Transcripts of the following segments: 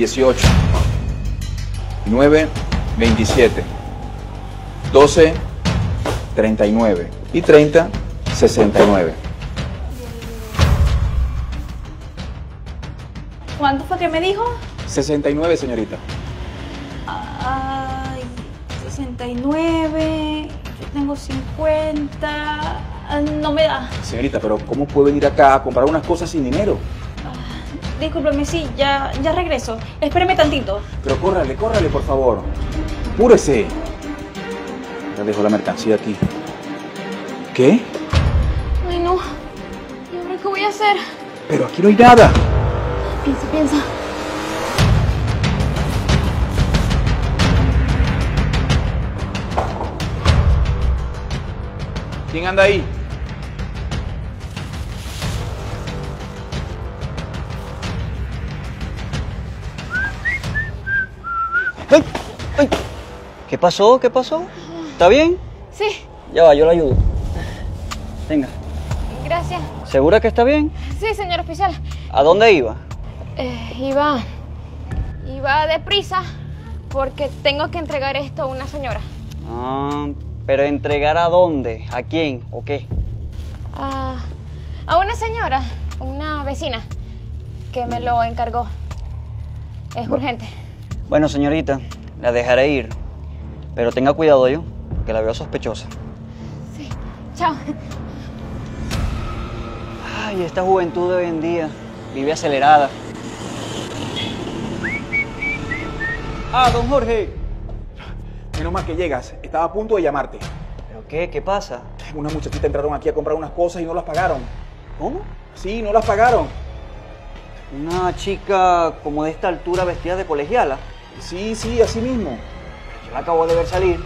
18, 9, 27, 12, 39 y 30, 69. ¿Cuánto fue que me dijo? 69, señorita. Ay, 69. Yo tengo 50. ah, No me da. Señorita, pero ¿cómo puede venir acá a comprar unas cosas sin dinero? Discúlpeme, sí, ya, ya regreso. Espéreme tantito. Pero córrale, córrale, por favor. Púrese. Ya dejo la mercancía aquí. ¿Qué? Ay, no. ¿Y ahora qué voy a hacer? Pero aquí no hay nada. Piensa, piensa. ¿Quién anda ahí? ¡Ay! ¿Qué pasó? ¿Qué pasó? ¿Está bien? Sí, Ya va, yo la ayudo. Venga. gracias. ¿Segura que está bien? Sí, señor oficial. ¿A dónde iba? Eh, iba. Iba deprisa porque tengo que entregar esto a una señora. Ah, pero entregar a dónde, a quién o qué. A, a una señora, una vecina, que me lo encargó. Es urgente. Bueno, señorita, la dejaré ir. Pero tenga cuidado yo, que la veo sospechosa. Sí. Chao. Ay, esta juventud de hoy en día vive acelerada. Ah, don Jorge. Menos mal que llegas. Estaba a punto de llamarte. ¿Pero qué? ¿Qué pasa? Unas muchachitas entraron aquí a comprar unas cosas y no las pagaron. ¿Cómo? Sí, no las pagaron. Una chica como de esta altura vestida de colegiala. Sí, sí, así mismo. Yo la acabo de ver salir.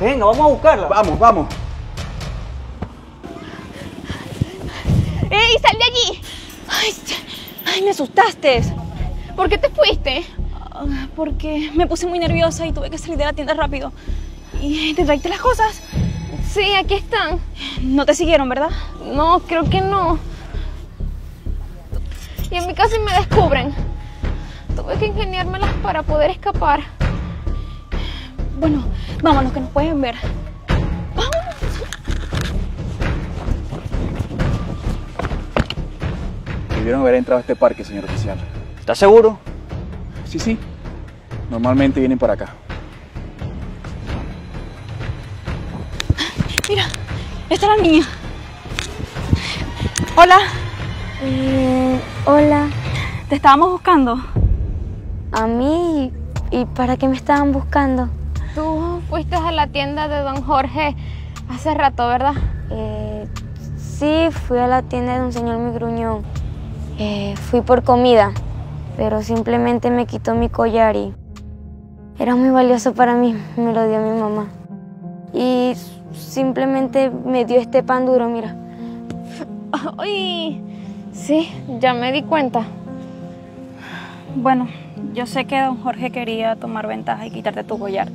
Venga, vamos a buscarla. Vamos, vamos. ¡Ey, sal de allí! Ay, ay, me asustaste. ¿Por qué te fuiste? Ah, Porque me puse muy nerviosa y tuve que salir de la tienda rápido. ¿Y te traiste las cosas? Sí, aquí están. No te siguieron, ¿verdad? No, creo que no. Y en mi casa me descubren. Tuve que ingeniármelas para poder escapar. Bueno, vámonos, que nos pueden ver. Debieron haber entrado a este parque, señor oficial. ¿Estás seguro? Sí, sí. Normalmente vienen por acá. Mira, esta es la niña. Hola, Eh, hola, te estábamos buscando. A mí y para qué me estaban buscando. Tú fuiste a la tienda de don Jorge hace rato, ¿verdad? Eh, sí, fui a la tienda de un señor muy gruñón. Eh, fui por comida, pero simplemente me quitó mi collar y era muy valioso para mí, me lo dio mi mamá. Y simplemente me dio este pan duro, mira. Ay, sí, ya me di cuenta. Bueno, yo sé que don Jorge quería tomar ventaja y quitarte tu collar,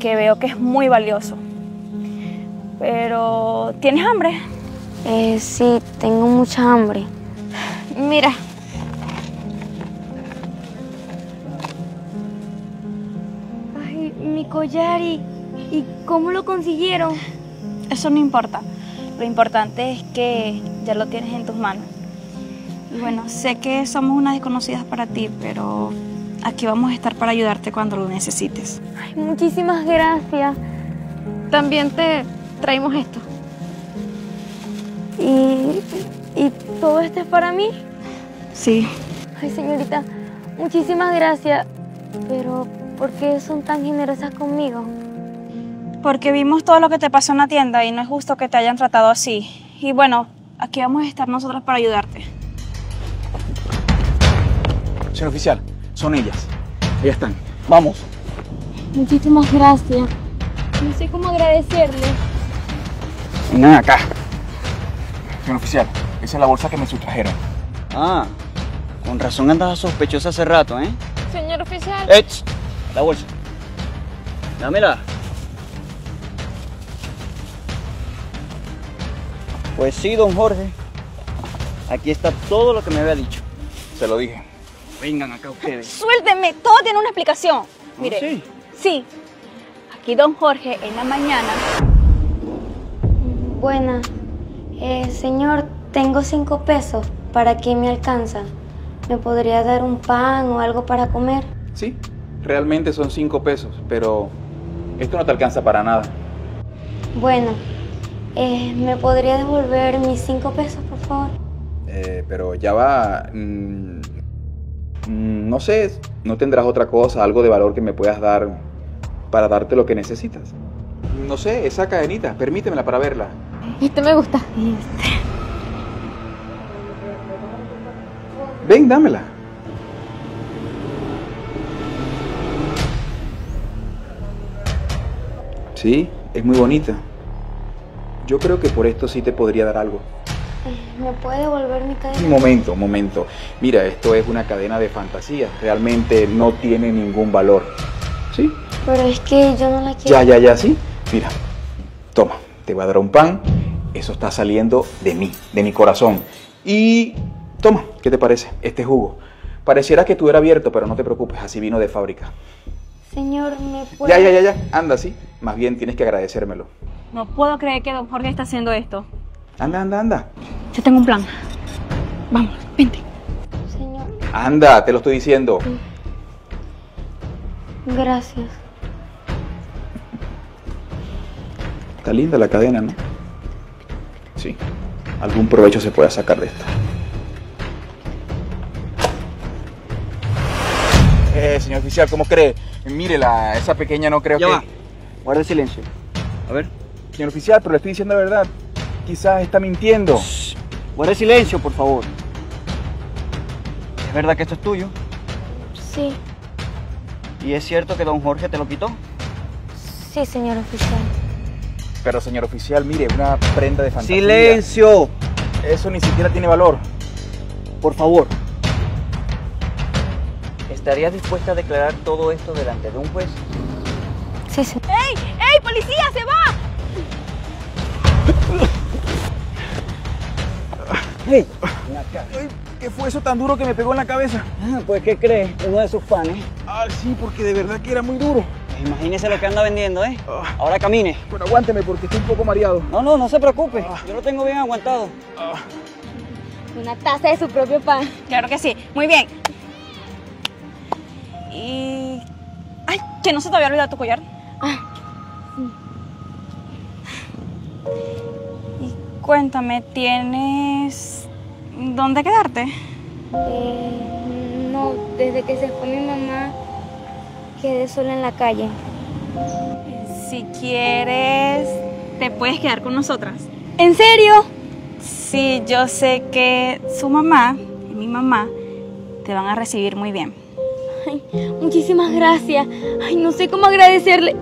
que veo que es muy valioso. Pero, ¿tienes hambre? Eh, sí, tengo mucha hambre. Mira. Ay, mi collar y, y cómo lo consiguieron. Eso no importa. Lo importante es que ya lo tienes en tus manos. Y bueno, sé que somos unas desconocidas para ti, pero aquí vamos a estar para ayudarte cuando lo necesites. Ay, muchísimas gracias. También te traemos esto. ¿Y, y todo esto es para mí? Sí. Ay, señorita, muchísimas gracias. Pero, ¿por qué son tan generosas conmigo? Porque vimos todo lo que te pasó en la tienda y no es justo que te hayan tratado así. Y bueno, aquí vamos a estar nosotras para ayudarte. Señor oficial, son ellas. Ellas están. Vamos. Muchísimas gracias. No sé cómo agradecerle. Vengan acá. Señor oficial, esa es la bolsa que me sustrajeron. Ah, con razón andaba sospechosa hace rato, ¿eh? Señor oficial. ¡Eh! ch! La bolsa. Dámela. Pues sí, don Jorge. Aquí está todo lo que me había dicho. Se lo dije. Vengan acá ustedes. Suélteme, todo tiene una explicación. Mire, sí? sí. Aquí don Jorge en la mañana. Buena. Eh, señor, tengo cinco pesos. ¿Para qué me alcanza? ¿Me podría dar un pan o algo para comer? Sí, realmente son cinco pesos, pero esto no te alcanza para nada. Bueno, eh, ¿me podría devolver mis cinco pesos, por favor? Eh, pero ya va. mm, no sé, ¿no tendrás otra cosa, algo de valor que me puedas dar para darte lo que necesitas? No sé, esa cadenita, permítemela para verla. Este me gusta. Ven, dámela. Sí, es muy bonita. Yo creo que por esto sí te podría dar algo. ¿Me puede devolver mi Un cadena? momento, un momento. Mira, esto es una cadena de fantasía. Realmente no tiene ningún valor. ¿Sí? Pero es que yo no la quiero. Ya, ya, ya, sí. Mira, toma, te voy a dar un pan. Eso está saliendo de mí, de mi corazón. Y toma, ¿qué te parece? Este jugo. Pareciera que estuviera abierto, pero no te preocupes, así vino de fábrica. Señor, ¿me puede...? Ya, ya, ya, ya. Anda, sí. Más bien tienes que agradecérmelo. No puedo creer que don Jorge está haciendo esto. Anda, anda, anda. Yo tengo un plan. Vamos, vente. Señor, Anda, te lo estoy diciendo. gracias. Está linda la cadena, ¿no? Sí. Algún provecho se puede sacar de esto. Eh, señor oficial, ¿cómo cree? Mírela, esa pequeña no creo Ya que... va. Guarde silencio. A ver. Señor oficial, pero le estoy diciendo la verdad. Quizás está mintiendo. Guarde silencio, por favor. ¿Es verdad que esto es tuyo? Sí, ¿Y es cierto que don Jorge te lo quitó? sí, señor oficial. Pero señor oficial, mire, una prenda de fantasía. ¡Silencio! Eso ni siquiera tiene valor. Por favor. ¿Estarías dispuesta a declarar todo esto delante de un juez? Sí, sí. ¡Ey! ¡Ey, policía! ¡Se va! ¡Hey! Ay, ¿Qué fue eso tan duro que me pegó en la cabeza? Pues, ¿qué crees? Uno de sus fans. Ah, sí, porque de verdad que era muy duro. Imagínese lo que anda vendiendo, ¿eh? Ah. Ahora camine. Bueno, aguánteme porque estoy un poco mareado. No, no, no se preocupe. Yo lo tengo bien aguantado. Una taza de su propio pan. Claro que sí. Muy bien. Y... Ay, que no se te había olvidado tu collar. Y cuéntame, ¿tienes dónde quedarte? Eh, no, desde que se fue mi mamá, quedé sola en la calle. Si quieres, te puedes quedar con nosotras. ¿En serio? Sí, yo sé que su mamá y mi mamá te van a recibir muy bien. Ay, muchísimas gracias. Ay, no sé cómo agradecerle.